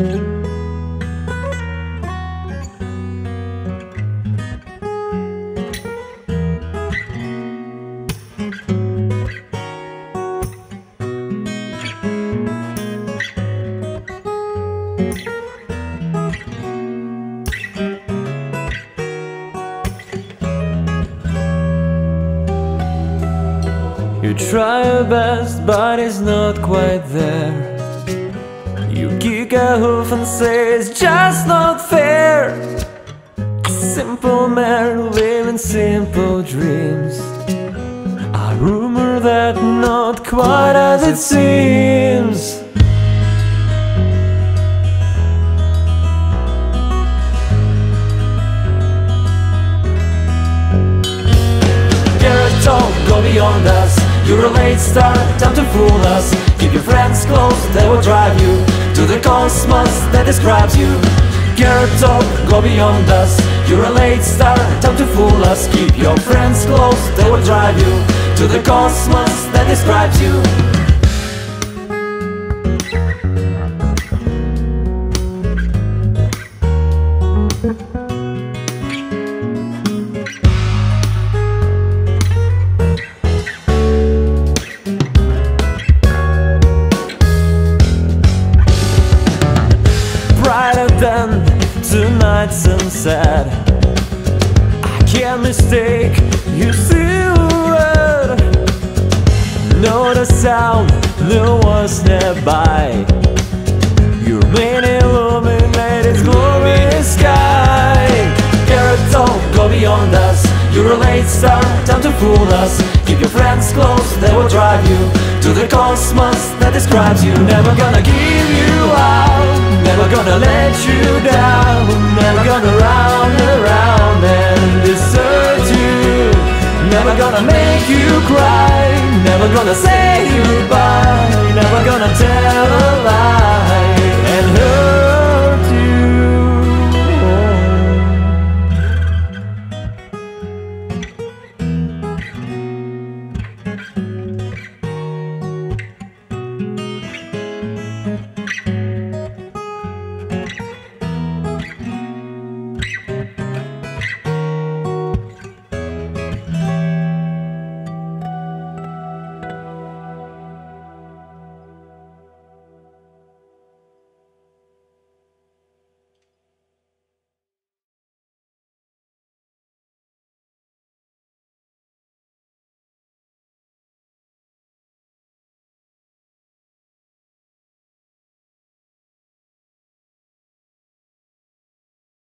You try your best, but it's not quite there. Kick a hoof and say it's just not fair. A simple man living simple dreams. A rumor that not quite as it seems. Carrot top, go beyond us. You're a late star, time to fool us. Keep your friends close, they will drive you to the cosmos that describes you. Carrot top, go beyond us. You're a late star, time to fool us. Keep your friends close, they will drive you to the cosmos that describes you. Than tonight's sunset. I can't mistake you silhouette Know the sound, no one's nearby. Your mane illuminated glorious sky. Carrot top, go beyond us. You're a late star, time to fool us. Keep your friends close, they will drive you to the cosmos that describes you. Never gonna give gonna let you down, never gonna round around and desert you. Never gonna make you cry, never gonna say goodbye, never gonna.